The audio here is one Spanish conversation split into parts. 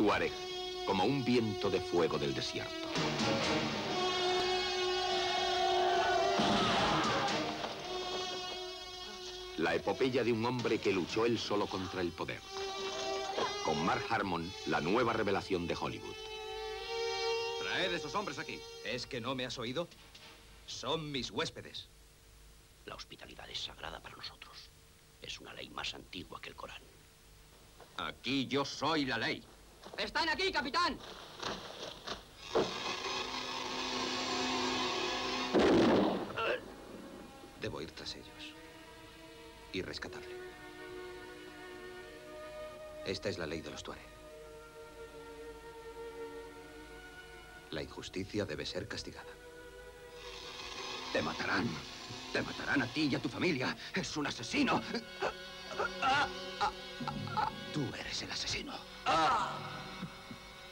Tuareg, como un viento de fuego del desierto. La epopeya de un hombre que luchó él solo contra el poder. Con Mark Harmon, la nueva revelación de Hollywood. Traed esos hombres aquí. ¿Es que no me has oído? Son mis huéspedes. La hospitalidad es sagrada para nosotros. Es una ley más antigua que el Corán. Aquí yo soy la ley. ¡Están aquí, capitán! Debo ir tras ellos y rescatarle. Esta es la ley de los Tuareg. La injusticia debe ser castigada. Te matarán. Te matarán a ti y a tu familia. Es un asesino. Tú eres el asesino.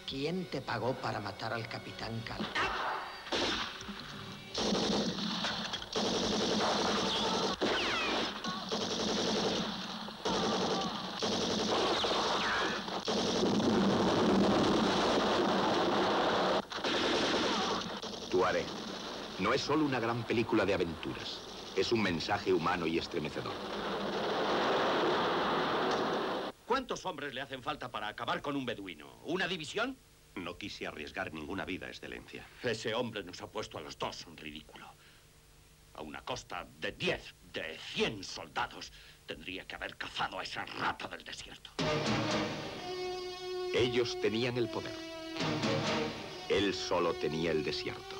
¿Quién te pagó para matar al capitán Cal? Tuareg no es solo una gran película de aventuras, es un mensaje humano y estremecedor. ¿Cuántos hombres le hacen falta para acabar con un beduino? ¿Una división? No quise arriesgar ninguna vida, Excelencia. Ese hombre nos ha puesto a los dos un ridículo. A una costa de 10, de 100 soldados, tendría que haber cazado a esa rata del desierto. Ellos tenían el poder. Él solo tenía el desierto.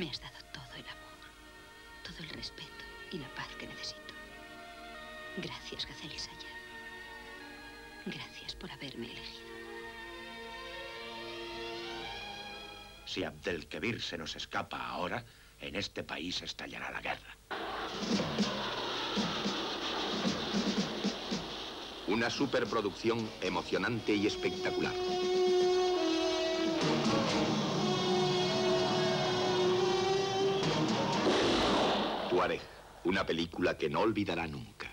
Me has dado todo el amor, todo el respeto y la paz que necesito. Gracias, Gazel Sayar. Gracias por haberme elegido. Si Abdelkebir se nos escapa ahora, en este país estallará la guerra. Una superproducción emocionante y espectacular. Una película que no olvidará nunca.